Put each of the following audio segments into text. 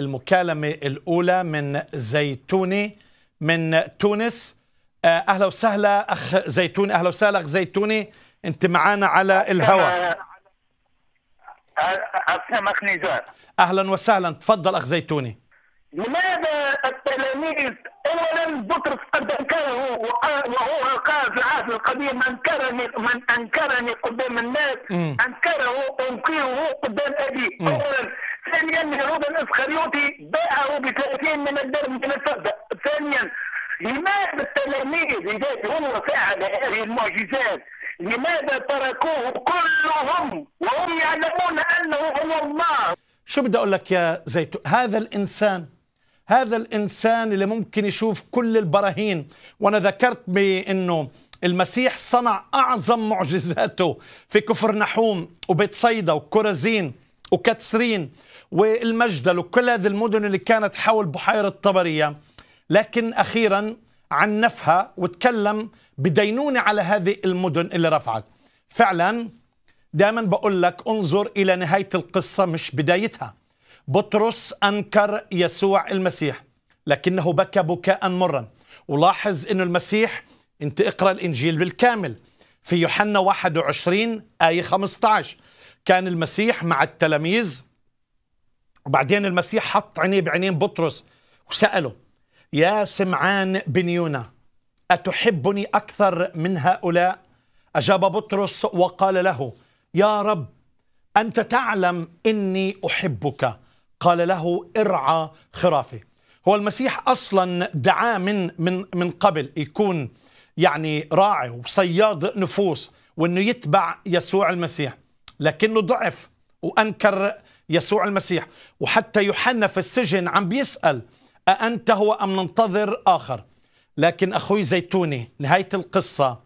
المكالمة الأولى من زيتوني من تونس. آه، أهلا وسهلا أخ زيتوني. أهلا وسهلا أخ زيتوني. أنت معنا على الهواء. أسلمك نزار. أهلا وسهلا. تفضل أخ زيتوني. لماذا التلاميذ اولا بطرس قد أنكره وهو قال في العهد القديم؟ انكرني من أنكرني قدام الناس. أنكره انكره قدام أبي. اولا ثانيا يهوذا الاسخريوطي باعه ب 30 من الدرهم من الفضه ثانيا لماذا التلاميذ اذا هو فعل هذه المعجزات؟ لماذا تركوه كلهم وهم يعلمون أنه هو الله؟ شو بدي أقول لك يا زيتون هذا الإنسان هذا الإنسان اللي ممكن يشوف كل البراهين. وأنا ذكرت بأنه المسيح صنع أعظم معجزاته في كفر نحوم وبيت صيدا وكورزين وكتسرين والمجدل وكل هذه المدن اللي كانت حول بحيرة طبرية. لكن أخيرا عنفها وتكلم بدينونة على هذه المدن اللي رفعت. فعلا دائما بقول لك انظر إلى نهاية القصة مش بدايتها. بطرس أنكر يسوع المسيح لكنه بكى بكاء مرا ولاحظ إنه المسيح أنت اقرأ الإنجيل بالكامل. في يوحنا 21 آية 15 كان المسيح مع التلاميذ. وبعدين المسيح حط عينيه بعينين بطرس وسأله يا سمعان بن يونا أتحبني أكثر من هؤلاء؟ أجاب بطرس وقال له يا رب أنت تعلم إني أحبك. قال له ارعى خرافي. هو المسيح أصلا دعاه من من من قبل يكون يعني راعي وصياد نفوس وإنه يتبع يسوع المسيح. لكنه ضعف وأنكر يسوع المسيح. وحتى يوحنا في السجن عم بيسأل أأنت هو أم ننتظر آخر؟ لكن أخوي زيتوني نهاية القصة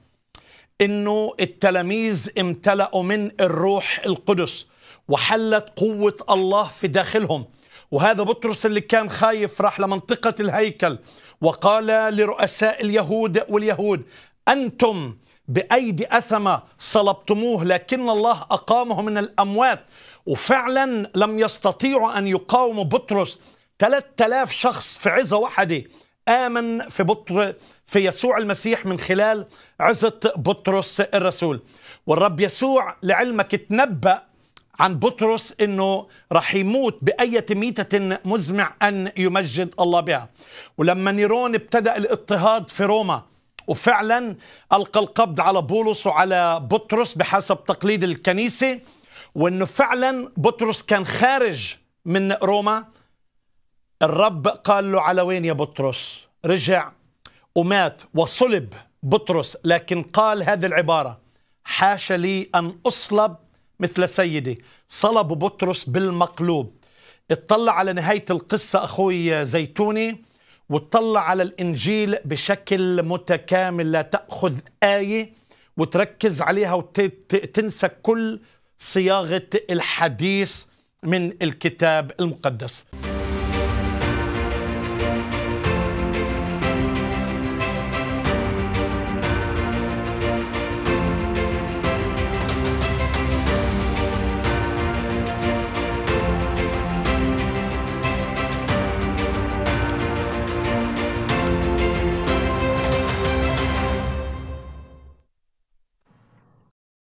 إنه التلاميذ امتلأوا من الروح القدس وحلت قوة الله في داخلهم. وهذا بطرس اللي كان خايف راح لمنطقة الهيكل وقال لرؤساء اليهود واليهود أنتم بأيدي أثمة صلبتموه لكن الله أقامه من الأموات. وفعلا لم يستطيعوا أن يقاوموا بطرس. 3000 شخص في عظة واحدة آمن في بطر في يسوع المسيح من خلال عزة بطرس الرسول. والرب يسوع لعلمك تنبأ عن بطرس إنه راح يموت بأية ميتة مزمع أن يمجد الله بها. ولما نيرون ابتدأ الاضطهاد في روما وفعلا ألقى القبض على بولس وعلى بطرس بحسب تقليد الكنيسة وإنه فعلا بطرس كان خارج من روما. الرب قال له على وين يا بطرس؟ رجع ومات وصلب بطرس لكن قال هذه العبارة حاش لي أن أصلب مثل سيدي. صلب بطرس بالمقلوب. اطلع على نهاية القصة أخوي زيتوني. وتطلع على الإنجيل بشكل متكامل لا تأخذ آية وتركز عليها وتنسى كل صياغة الحديث من الكتاب المقدس.